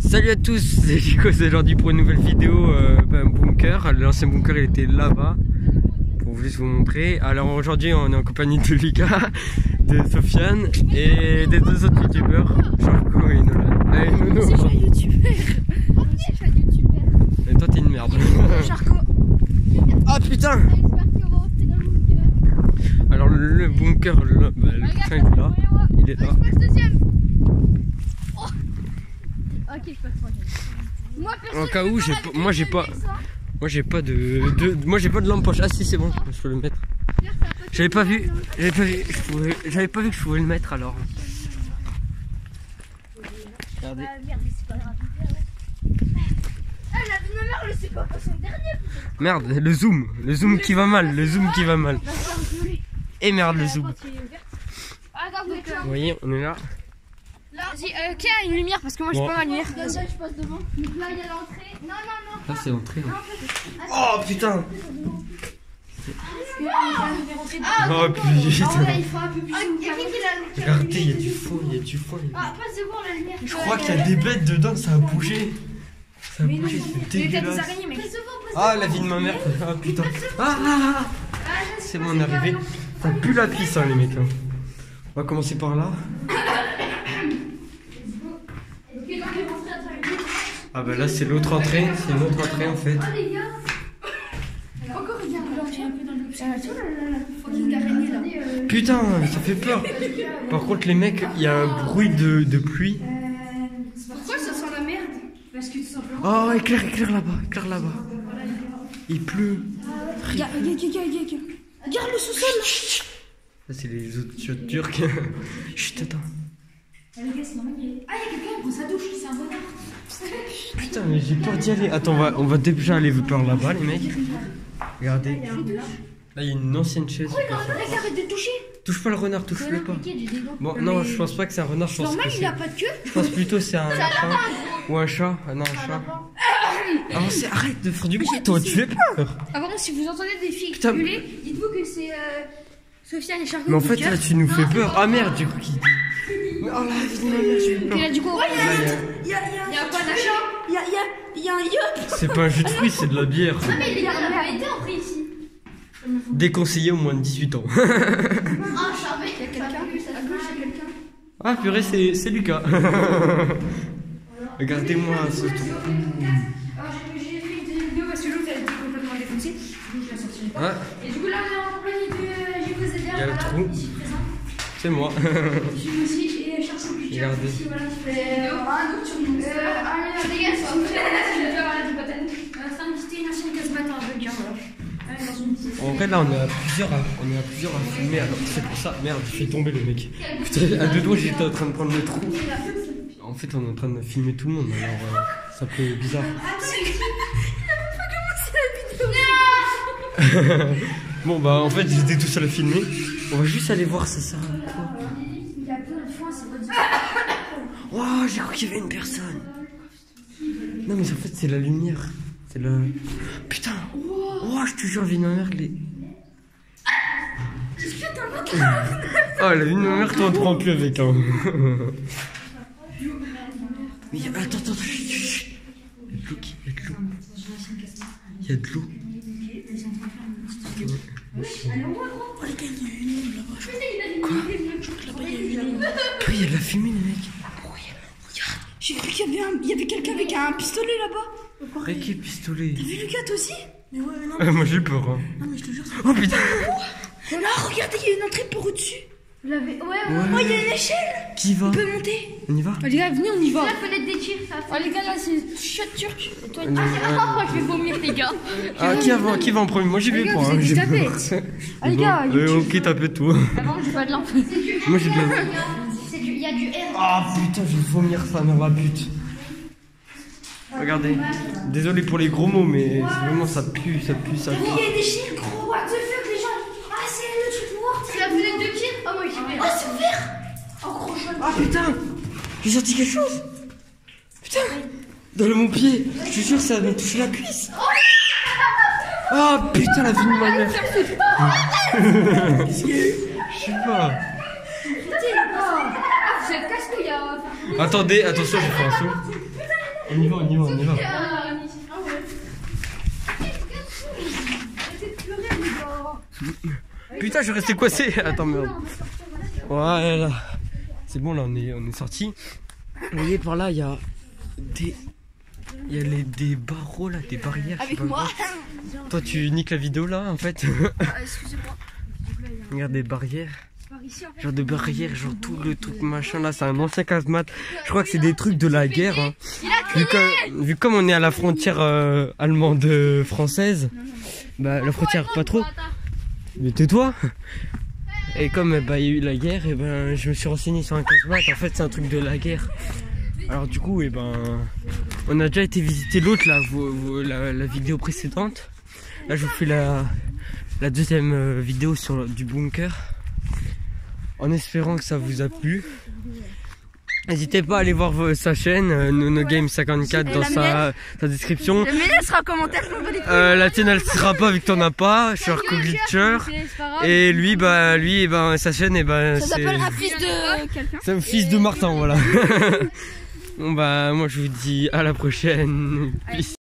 Salut à tous, c'est Chico aujourd'hui pour une nouvelle vidéo euh, ben, bunker. L'ancien bunker il était là-bas pour vous juste vous montrer. Alors aujourd'hui on est en compagnie de Lucas, de Sofiane et des deux autres youtubeurs, Charco et Nolan. Et Nono. Je suis youtubeur. Et toi t'es une merde. Charcot. Ah putain. Alors le bunker, le, bah, le putain, il est là. Il est là. Ok, je passe troisième. Moi, perso, En cas où, j'ai pas- moi, j'ai pas-. Moi j'ai pas de, de moi j'ai pas de lampe poche. Ah si c'est bon, je peux le mettre. Peu J'avais pas vu, hein. j'avais pas vu, je pouvais- j'avais pas vu que je pouvais le mettre alors. Regardez. Ah merde, mais c'est pas grave. Ah, la vie de ma mère, le c'est pas son dernier. Merde, le zoom, le zoom qui va mal, le zoom qui va mal. Et merde le zoom. Ah, attends, euh, Vous voyez, on est là. Vas-y, euh, qui a une lumière Parce que moi, Bon. j'ai pas ma lumière. Vas-y, je passe devant. Donc là, il y a l'entrée. Non, non, non. Là c'est entré. Oh putain Ah, Oh Ah, putain là, il faut un peu plus. Il y a qui qui l'a Regardez, il y a du fond, il y a du a- Ah, passe devant la lumière. Je crois qu'il y a des bêtes dedans, ça a bougé. Ça a bougé, c'est dégueulasse. mec. Passe devant, passe Ah la vie de ma mère. Ah putain. Ah, ah, ah. C'est bon, on est arrivé. Ça pue la pisse hein, les mecs. hein. On va commencer par là. Ah bah là c'est l'autre entrée, c'est une autre entrée en fait. Oh les gars Encore il y a un peu dans le là. Putain, ça fait peur. Par contre les mecs, il y a un bruit de, de pluie. Pourquoi ça sent la merde Parce que tout simplement. Oh éclaire, éclaire là-bas, éclaire là-bas. Il pleut. Regarde, regarde, regarde, regarde. Le sous-sol Ça c'est les autres turcs. Chut attends. Ah, les gars, c'est normal. Ah, il y a quelqu'un qui prend sa douche, c'est un bonheur. Putain mais j'ai peur d'y aller. Attends, on va, on va déjà aller par là-bas les mecs. Regardez. Là il y a une ancienne chaise. Mec, arrête de toucher Touche pas le renard, touche-le pas. Bon, non, je pense pas que c'est un renard, je pense Normal, il c'est. a pas de queue. Je pense plutôt que c'est un lapin ou un chat. Ah non, un chat. Avancez, arrête de faire du bruit, toi, tu fais peur. Ah, si vous entendez des filles Putain. gueuler, dites-vous que c'est euh, Sofiane et Charcot. Mais en du fait, là, tu nous fais peur. Ah merde, qu'il dit. Oh la vie de ma mère, j'ai eu Et là, du coup, il y a- il y a, il y a quoi d'achat Il y a, il y a, il y a un yop. C'est pas un jus de fruits, c'est de la bière. Mais il y a un été en vrai ici. Déconseillé au moins de 18 ans. Ah, charmé. Il y a quelqu'un. À gauche, il y a quelqu'un. Ah purée, c'est c'est Lucas. Regardez-moi ce truc. J'ai j'ai fait une vidéo parce que l'autre elle était complètement défoncée. Donc, je la sortirai pas. Ouais, Et du coup, là, on est en compagnie de euh, Gilles Zéder. Il y a le voilà, trou. c'est moi. Aussi. Regardez. En vrai, là, on est à plusieurs à, on est à, plusieurs à filmer. Alors, c'est pour ça. Merde, j'ai fait tomber le mec. Putain, à deux doigts, j'étais en train de prendre le trou. En fait, on est en train de filmer tout le monde. Alors, euh, ça fait bizarre. Bon, bah, en fait, j'étais tout seul à filmer. On va juste aller voir ça sert à quoi. Votre Oh, j'ai cru qu'il y avait une personne. Non, mais en fait, c'est la lumière. C'est le. Putain! Oh, je te jure, vie de ma mère, les. Oh, la vie de ma mère, toi, on te prend plus avec, hein. Mais y a- attends, attends, chut, chut, chut. Il y a de l'eau qui. Il y a de l'eau. Il y a de l'eau. Oh, les gars, il y a une ombre là-bas. Quoi? Je là-bas, il y a de la fumée, les mecs. J'ai cru qu'il y avait, un- il y avait quelqu'un avec un pistolet là-bas. Requin pistolet? T'as vu Lucas toi aussi? Mais ouais, mais non, Ah, moi, j'ai peur, hein. non, mais je te jure. c'est- Oh putain! Là, regardez, il y a une entrée par au-dessus. Vous l'avez. Ouais, ouais. Oh, il y a une échelle. Qui va? On peut monter. On y va? les gars, venez, on y va. La fenêtre des tirs, ça. Oh, les gars, là, c'est shot turc. Et toi, Euh, ah, je vais vomir, les gars. Ah, qui va, qui va en premier Moi j'y vais Les gars, pas. hein, j'ai des peur. Ah, les gars, ok, tapez tout. Avant, j'ai pas de lampe. Moi j'ai. C'est du. Il y a du. Ah putain, je vais vomir ça dans la pute. Regardez. Désolé pour les gros mots, mais vraiment ça pue, ça pue, ça Il y pue. a une échelle, gros. What the fuck, les gens. Ah, c'est le truc noir. C'est la fenêtre de tir Ah, moi, j'ai Ah, c'est ouvert. Oh, gros chat. Ah putain J'ai senti quelque chose Putain Dans le mon pied Je te jure, ça m'a touché la cuisse Ah putain, la vie de ma mère Je sais pas. Ah, vous êtes casse-couille à faire. Attendez, attention, j'ai fait un saut. On y va, on y va, on y va. Ah ouais. Putain, je suis resté coincé. Attends, merde. Voilà. C'est bon, là, on est, on est sorti. Vous voyez, par là, il y a des. Il y a les, des barreaux là, des barrières. je sais Avec pas moi. quoi. Toi, tu niques la vidéo là, en fait. Ah, Excusez-moi. Regarde des barrières. Genre de barrières, genre tout le truc machin là, c'est un ancien casemate. Je crois que c'est des trucs de la guerre. Hein. Vu, que- vu comme on est à la frontière euh, allemande-française, bah la frontière pas trop. Mais tais-toi Et comme bah, il y a eu la guerre, et ben je me suis renseigné sur un casemate. En fait, c'est un truc de la guerre. Alors du coup, et ben on a déjà été visiter l'autre là, la vidéo précédente. Là, je vous fais la, la deuxième euh, vidéo sur du bunker. En espérant que ça vous a plu. N'hésitez pas à aller voir sa chaîne, euh, Nono Game 54 Et dans la sa, sa description. Sera en commentaire, couilles. Euh, la tienne elle sera pas vu que t'en as pas, je suis Glitcher. Et lui bah lui eh ben sa chaîne et ben Ça c'est s'appelle un fils de quelqu'un. c'est un fils de Martin voilà. bon bah moi je vous dis à la prochaine. Peace.